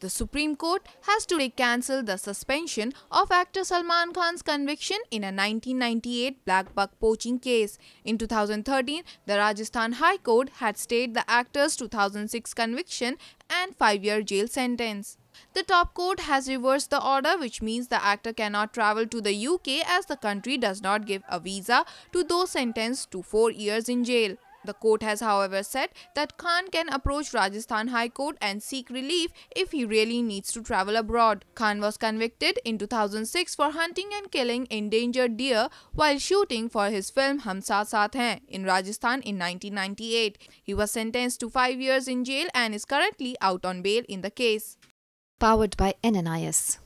The Supreme Court has today cancelled the suspension of actor Salman Khan's conviction in a 1998 black buck poaching case. In 2013, the Rajasthan High Court had stayed the actor's 2006 conviction and 5-year jail sentence. The top court has reversed the order which means the actor cannot travel to the UK as the country does not give a visa to those sentenced to 4 years in jail. The court has however said that Khan can approach Rajasthan High Court and seek relief if he really needs to travel abroad. Khan was convicted in 2006 for hunting and killing endangered deer while shooting for his film Hum Saath Saath Hain in Rajasthan in 1998. He was sentenced to 5 years in jail and is currently out on bail in the case. Powered by NNIS.